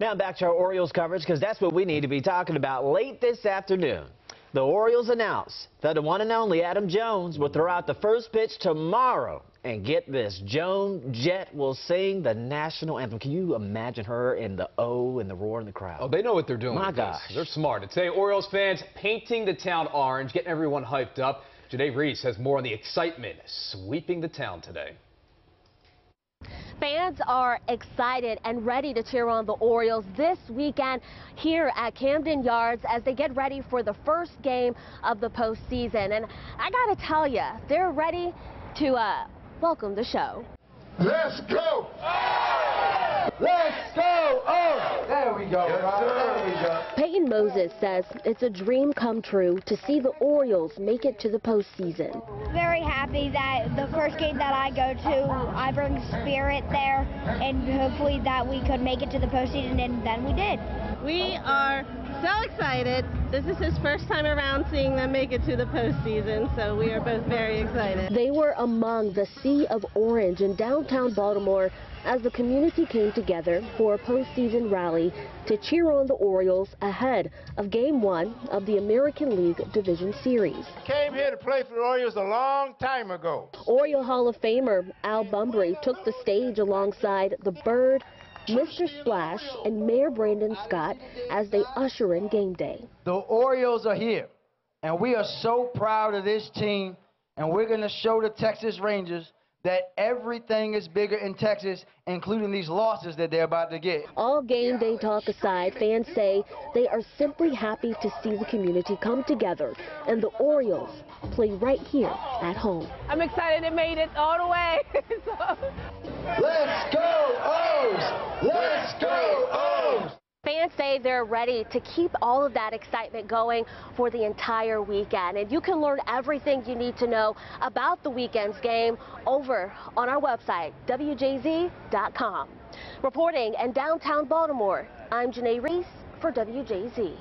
Now back to our Orioles coverage because that's what we need to be talking about late this afternoon. The Orioles announced that the one and only Adam Jones will throw out the first pitch tomorrow. And get this, Joan Jett will sing the national anthem. Can you imagine her in the O and the roar in the crowd? Oh, they know what they're doing. My with this. gosh. They're smart. And today, Orioles fans painting the town orange, getting everyone hyped up. Janae Reese has more on the excitement sweeping the town today. Fans are excited and ready to cheer on the Orioles this weekend here at Camden Yards as they get ready for the first game of the postseason. And I got to tell you, they're ready to uh, welcome the show. Let's go! Let's go! Oh! There we go. there. Peyton Moses says it's a dream come true to see the Orioles make it to the postseason. very happy that the first game that I go to, I bring spirit there, and hopefully that we could make it to the postseason, and then we did. We are so excited. This is his first time around seeing them make it to the postseason, so we are both very excited. They were among the sea of orange in downtown Baltimore as the community came together for a postseason rally to cheer on the Orioles ahead of Game 1 of the American League Division Series. Came here to play for the Orioles a long time ago. Oriole Hall of Famer Al Bumbry took the stage alongside the Bird, Mr. Splash, and Mayor Brandon Scott as they usher in game day. The Orioles are here, and we are so proud of this team, and we're going to show the Texas Rangers that everything is bigger in Texas, including these losses that they're about to get. All game day talk aside, fans say they are simply happy to see the community come together and the Orioles play right here at home. I'm excited it made it all the way. Let's go, O's! Let's go, O's! Fans say they're ready to keep all of that excitement going for the entire weekend. And you can learn everything you need to know about the weekend's game over on our website, WJZ.com. Reporting in downtown Baltimore, I'm Janae Reese for WJZ.